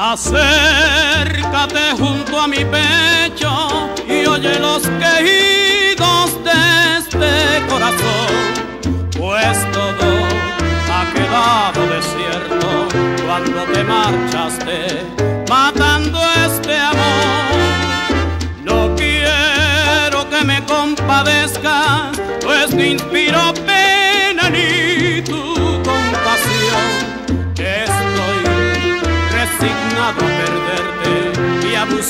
Acércate junto a mi pecho y oye los quejidos de este corazón, pues todo ha quedado desierto cuando te marchaste, matando este amor. No quiero que me compadezcas, pues te inspiro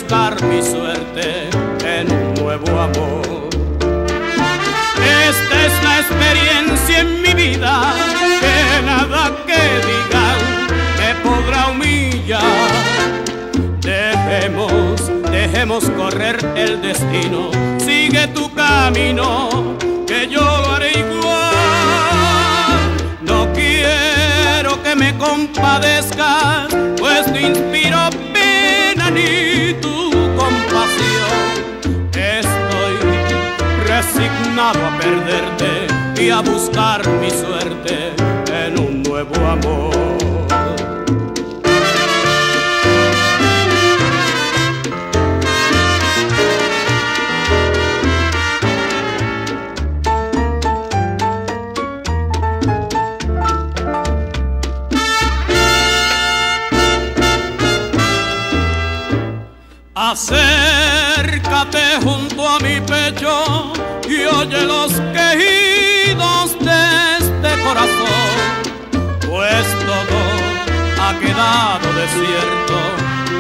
buscar mi suerte en un nuevo amor. Esta es la experiencia en mi vida que nada que digan me podrá humillar. Dejemos, dejemos correr el destino, sigue tu camino, que yo lo haré igual. No quiero que me compadezcas, resignado a perderte y a buscar mi suerte en un nuevo amor. Acércate junto a mi pecho oye los quejidos de este corazón, pues todo ha quedado desierto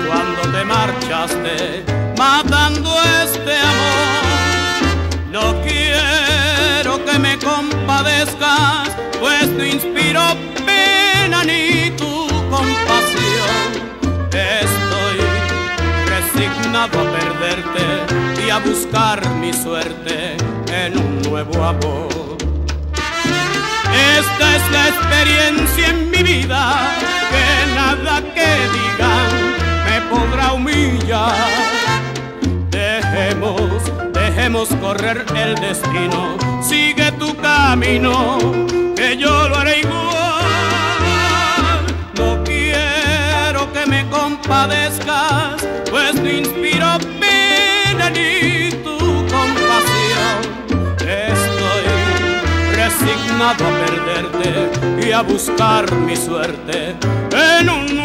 cuando te marchaste, matando este amor. No quiero que me compadezcas, pues no inspiro pena ni tu compasión. A perderte y a buscar mi suerte nuevo amor. Esta es la experiencia en mi vida que nada que digan me podrá humillar. Dejemos, dejemos correr el destino, sigue tu camino, que yo lo haré igual. No quiero que me compadezcas pues no inspiro pena ni tu a perderte y a buscar mi suerte en un